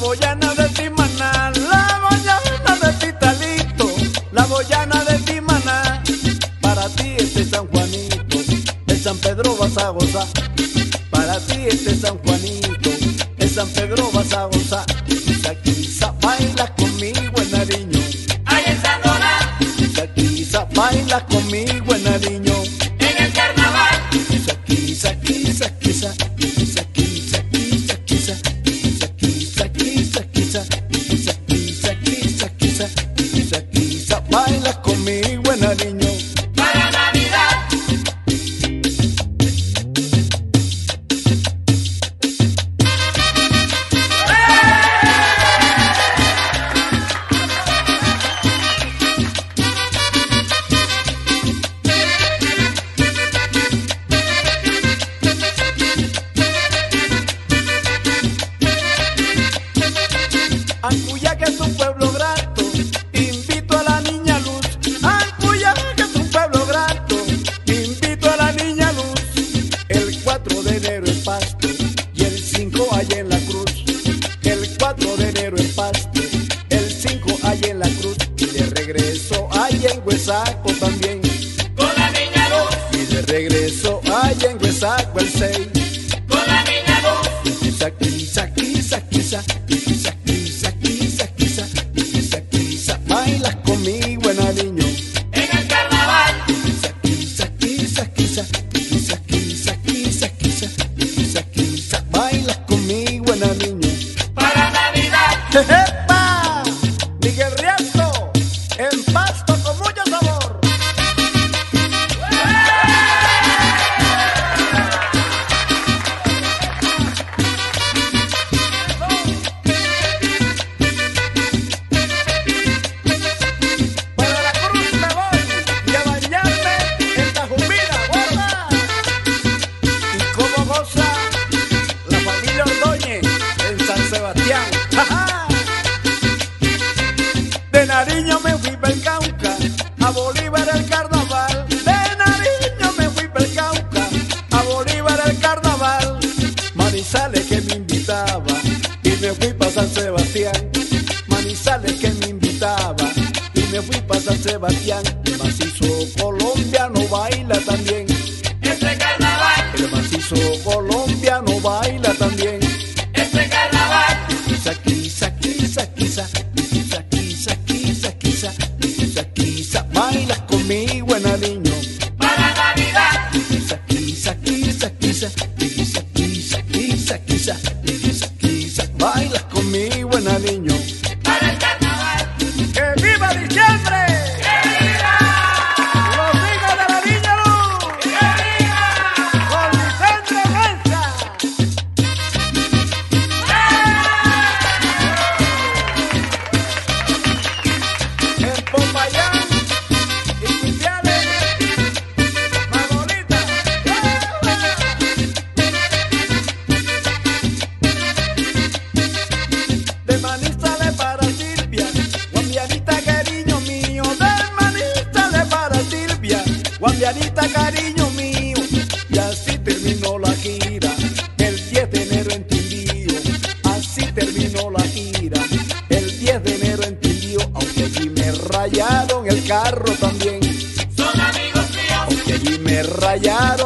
boyana de Timaná, la boyana de ti talito, la boyana de Timaná. Para ti este San Juanito, de San Pedro vas a gozar. Para ti este San Juanito, de San Pedro vas a gozar. regreso. Allá en Huesaco el Bolívar el carnaval. De Nariño me fui para el Cauca, a Bolívar el carnaval. Manizales que me invitaba y me fui para San Sebastián. Manizales que me invitaba y me fui para San Sebastián. Macizo colombiano baila también. Guandianita, cariño mío, y así terminó la gira. El 10 de enero en Tindío, así terminó la gira. El 10 de enero en Tindío, aunque allí me rayaron el carro también. Son amigos míos. Aunque allí me rayaron.